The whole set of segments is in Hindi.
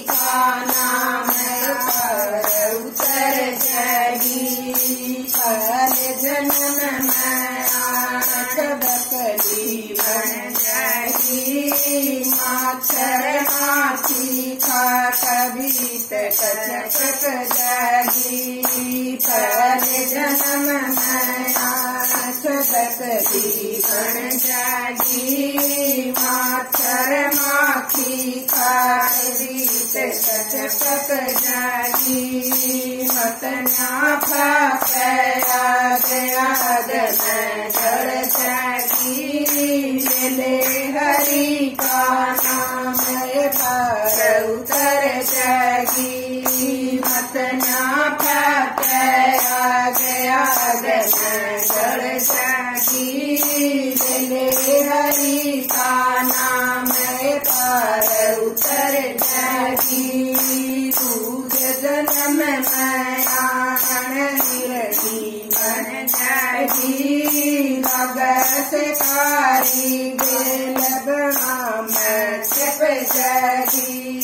हरि का नाम पार उतर जाएगी पहल जन्म में आठ बन जाएगी माछर हाथी खा कभी कचक जाएगी पहल जन्म में आठ बकरी जाएगी। माछर माखी खा कभी कचक जाएगी मत ना गया जड़ जागी। मिले हरि का नाम पार उतर जागी। मत नाम पार उतर जागी। दूध जन्म में बन जागी। लग से कारी बेल बनाम छिप जागी।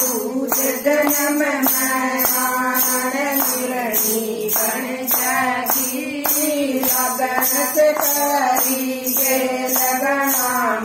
दूध जन्म में निरड़ी बन जागी। लग से कारी बनाम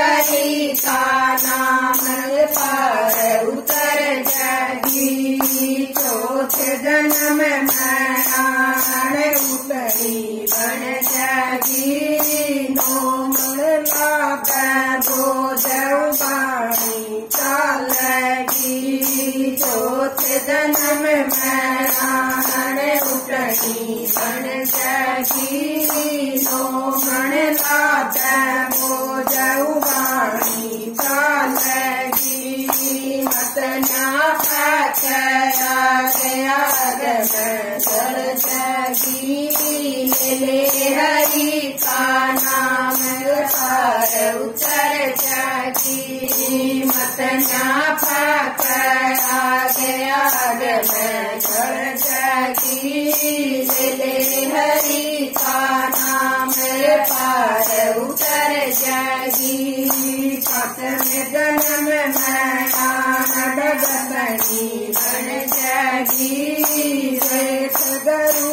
हरि का नाम पार उतर जागी चौथ जन्म में आन उतरी बन जागी नोमल लागा भोजऊ बाणी चालगी चौथ जन्म में आन उतरी बन जागी नोमण लागा जागी मिले हरि का नाम पार उतर जागी मत ना गया गया जड़ जागी मिले हरि का नाम पार उतर जागी छत में जन्म में डगनी बन जागी गरु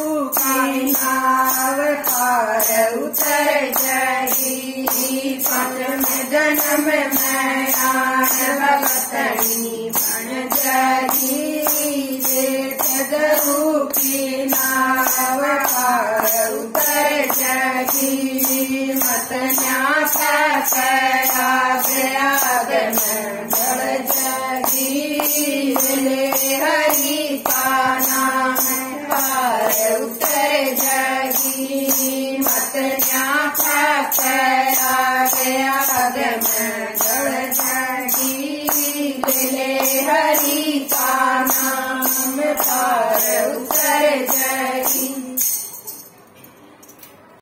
नाव पार उतर जागी पट में जन्म में आन बन नाव पार उतर जागी मत न्यासा कया आग में जड़ जागी हरि का नाम पार उतर जागी हरि का नाम पार उतर